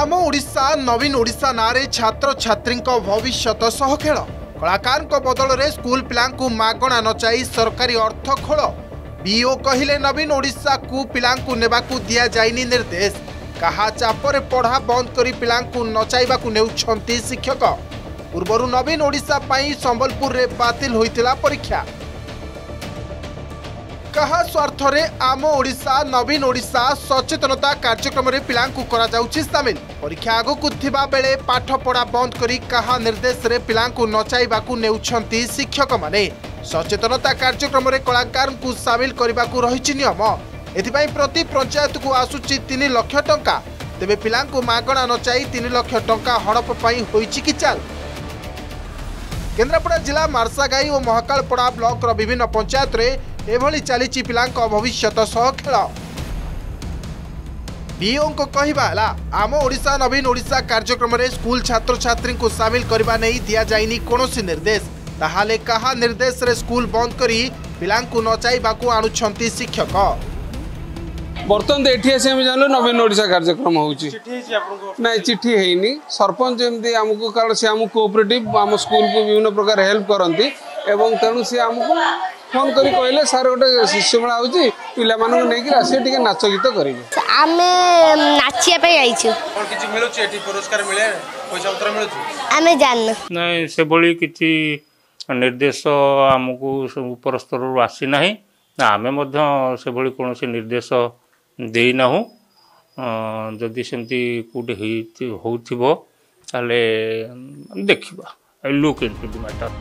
ଆମ ଓଡ଼ିଶା ନବୀନ ଓଡ଼ିଶା ନାଁରେ ଛାତ୍ରଛାତ୍ରୀଙ୍କ ଭବିଷ୍ୟତ ସହ ଖେଳ କଳାକାରଙ୍କ ବଦଳରେ ସ୍କୁଲ ପିଲାଙ୍କୁ ମାଗଣା ନଚାଇ ସରକାରୀ ଅର୍ଥ ଖୋଳ ବିଓ କହିଲେ ନବୀନ ଓଡ଼ିଶାକୁ ପିଲାଙ୍କୁ ନେବାକୁ ଦିଆଯାଇନି ନିର୍ଦ୍ଦେଶ କାହା ଚାପରେ ପଢ଼ା ବନ୍ଦ କରି ପିଲାଙ୍କୁ ନଚାଇବାକୁ ନେଉଛନ୍ତି ଶିକ୍ଷକ ପୂର୍ବରୁ ନବୀନ ଓଡ଼ିଶା ପାଇଁ ସମ୍ବଲପୁରରେ ବାତିଲ ହୋଇଥିଲା ପରୀକ୍ଷା কাহা স্বার্থরে আম ওড়িশা নবীন ওড়িশা সচেতনতা কার্যক্রমে পিলাঙ্কু করা যাউছি সামিল পরীক্ষা আগকু থিবা বেলে পাঠ পড়া বন্ধ করি কাহা নির্দেশরে পিলাঙ্কু নচাইবাকু নেউছন্তি শিক্ষকমানে সচেতনতা কার্যক্রমে কলাকারঙ্কু সামিল করিবাকু রহিছি নিয়ম এথিপাই প্রতি পঞ্চায়েতকু আসুচি 3 লক্ষ টঙ্কা তেবে পিলাঙ্কু মাগণা নচাই 3 লক্ষ টঙ্কা হড়প পাই হইছি কি চাল কেন্দ্রাপড়া জেলা মারসাগাই ও মহাকালপড়া ব্লকর বিভিন্ন পঞ্চায়েতরে এভাবে ଚାଲିଛି ପିଲାଙ୍କ ভবিষ্যৎ সহ খেল ডিওঙ্ক কহা হল আম ওড়শা নবীন ওড়শা কার্যক্রমের স্কুল ছাত্রছাত্রী সামিল করা নেই দিয়া যায়নি কোণী নির্দেশ তাহলে কাহা নির্দেশে স্কুল বন্ধ করে পিলা নচাইবা আনুচ্ছেন শিক্ষক বর্তমান এটি আসি আমি জানলু নবীন ওড়শা কার্যক্রম হচ্ছে না চিঠি হয়নি সরপঞ্চ এমনি আমি কারণ সে আমি কোঅপারেটিভ আমার স্কুল বিভিন্ন প্রকার হেল্প করতে এবং তেমন সে আমি ফোন করে কহিলে স্যার গোটে শিশু মেলা হচ্ছে পিলামানଙ୍କୁ ନେଇକି ଆସି ଟିକେ ନାଚ ଗୀତ କରିବେ ଆମେ ନାଚିବା ପାଇଁ ଯାଇଛୁ କ'ଣ କିଛି ମିଳୁଛି ଏଠି ପୁରସ୍କାର ମିଳେ ପଇସା ପତ୍ର ମିଳୁଛି ଆମେ ଜାଣିନୁ ନାଇଁ ସେଭଳି କିଛି ନିର୍ଦ୍ଦେଶ ଆମକୁ ଉପର ସ୍ତରରୁ ଆସିନାହିଁ ଆମେ ମଧ୍ୟ ସେଭଳି କୌଣସି ନିର୍ଦ୍ଦେଶ ଦେଇନାହୁଁ ଯଦି ସେମିତି କେଉଁଠି ହେଇ ହେଉଥିବ ତାହେଲେ ଦେଖିବା I look into the matter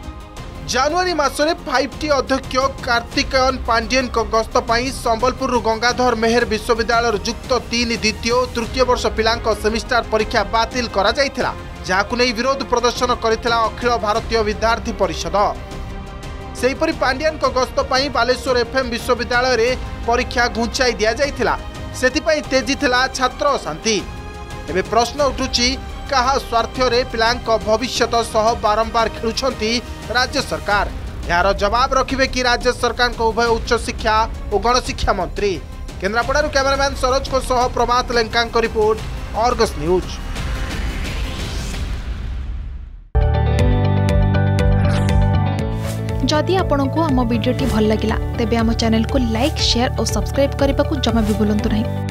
ଜାନୁଆରୀ ମାସରେ ଫାଇଭ୍ ଟି ଅଧ୍ୟକ୍ଷ କାର୍ତ୍ତିକାୟନ ପାଣ୍ଡିଆନଙ୍କ ଗସ୍ତ ପାଇଁ ସମ୍ବଲପୁରରୁ ଗଙ୍ଗାଧର ମେହେର ବିଶ୍ୱବିଦ୍ୟାଳୟର ଯୁକ୍ତ ତିନି ଦ୍ୱିତୀୟ ଓ ତୃତୀୟ ବର୍ଷ ପିଲାଙ୍କ ସେମିଷ୍ଟାର ପରୀକ୍ଷା ବାତିଲ କରାଯାଇଥିଲା ଯାହାକୁ ନେଇ ବିରୋଧ ପ୍ରଦର୍ଶନ କରିଥିଲା ଅଖିଳ ଭାରତୀୟ ବିଦ୍ୟାର୍ଥୀ ପରିଷଦ ସେହିପରି ପାଣ୍ଡିଆନଙ୍କ ଗସ୍ତ ପାଇଁ ବାଲେଶ୍ୱର ଏଫ୍ଏମ୍ ବିଶ୍ୱବିଦ୍ୟାଳୟରେ ପରୀକ୍ଷା ଘୁଞ୍ଚାଇ ଦିଆଯାଇଥିଲା ସେଥିପାଇଁ ତେଜିଥିଲା ଛାତ୍ର ଅଶାନ୍ତି ଏବେ ପ୍ରଶ୍ନ ଉଠୁଛି कहा स्वार्थ पा भविष्य सह बारंबार खेलुंच राज्य सरकार यार जवाब रखे कि राज्य सरकार को उभय उच्चशिक्षा और गणशिक्षा मंत्री केन्द्रापड़ कैमेरामैन सरोजों सह Prabhat Lenka report Argus news जदि आपण आम भिड्टे भल लगा तेब चेल को लाइक सेयार और सब्सक्राइब करने को जमा भी बुलां नहीं